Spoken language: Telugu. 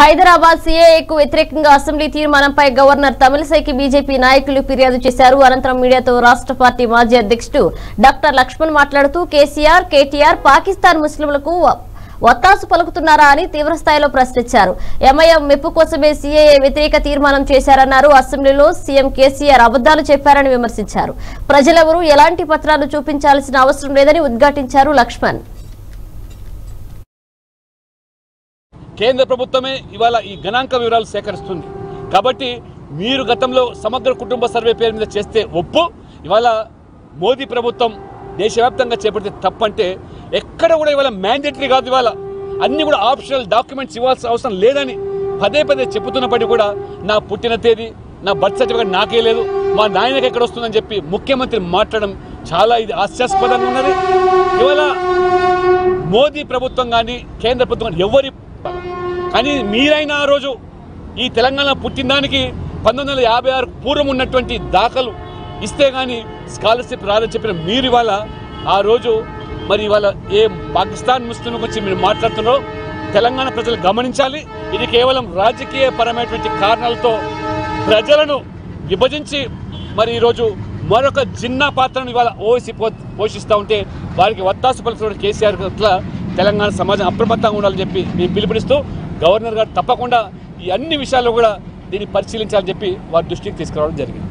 హైదరాబాద్ సీఏఏకు వ్యతిరేకంగా అసెంబ్లీ తీర్మానంపై గవర్నర్ తమిళసైకి బీజేపీ నాయకులు ఫిర్యాదు చేశారు. అనంతరం మీడియాతో రాష్ట్ర పార్టీ మాజీ అధ్యక్షుడు డాక్టర్ లక్ష్మణ్ మాట్లాడుతూ కేసీఆర్ కేటీఆర్ పాకిస్తాన్ ముస్లింలకు ఒత్తాసు పలుకుతున్నారా అని తీవ్రస్థాయిలో ప్రశ్నించారు. ఎంఐఎం మెప్పు కోసమే సీఏఏ వ్యతిరేక తీర్మానం చేశారన్నారు. అసెంబ్లీలో సీఎం కేసీఆర్ అబద్దాలు చెప్పారని విమర్శించారు. ప్రజలెవరూ ఎలాంటి పత్రాలు చూపించాల్సిన అవసరం లేదని ఉద్ఘాటించారు లక్ష్మణ్. కేంద్ర ప్రభుత్వమే ఇవాళ ఈ గణాంక వివరాలు సేకరిస్తుంది. కాబట్టి మీరు గతంలో సమగ్ర కుటుంబ సర్వే పేరు మీద చేస్తే ఒప్పు. ఇవాళ మోదీ ప్రభుత్వం దేశవ్యాప్తంగా చేపడితే తప్పంటే ఎక్కడ కూడా ఇవాళ మ్యాండేటరీ కాదు ఇవాళ. అన్ని కూడా ఆప్షనల్ డాక్యుమెంట్స్ ఇవ్వాల్సిన అవసరం లేదని పదే పదే చెబుతున్నప్పటికీ కూడా నా పుట్టిన తేదీ నా బర్త్ సర్టిఫికేట్ నాకే లేదు. మా నాయనకి ఎక్కడ వస్తుందని చెప్పి ముఖ్యమంత్రి మాట్లాడడం చాలా ఇది హాస్యాస్పదంగా ఉన్నది. ఇవాళ మోదీ ప్రభుత్వం కానీ కేంద్ర ప్రభుత్వం కానీ ఎవరి కానీ మీరైనా ఆ రోజు ఈ తెలంగాణ పుట్టిన దానికి పంతొమ్మిది వందల యాభై ఆరు పూర్వం ఉన్నటువంటి దాఖలు ఇస్తే కానీ స్కాలర్షిప్ రాదని చెప్పిన మీరు ఇవాళ ఆ రోజు మరి ఇవాళ ఏ పాకిస్తాన్ ముస్లిం గురించి మీరు మాట్లాడుతున్నారో తెలంగాణ ప్రజలు గమనించాలి. ఇది కేవలం రాజకీయ పరమైనటువంటి కారణాలతో ప్రజలను విభజించి మరి ఈరోజు మరొక చిన్న పాత్రను ఇవాళ ఓసి పో పోషిస్తూ ఉంటే వారికి వత్తాసు పలుకుతున్న కేసీఆర్ పట్ల తెలంగాణ సమాజం అప్రమత్తంగా ఉండాలని చెప్పి మేము పిలుపునిస్తూ గవర్నర్ గారు తప్పకుండా ఈ అన్ని విషయాల్లో కూడా దీన్ని పరిశీలించాలని చెప్పి వారి దృష్టికి తీసుకురావడం జరిగింది.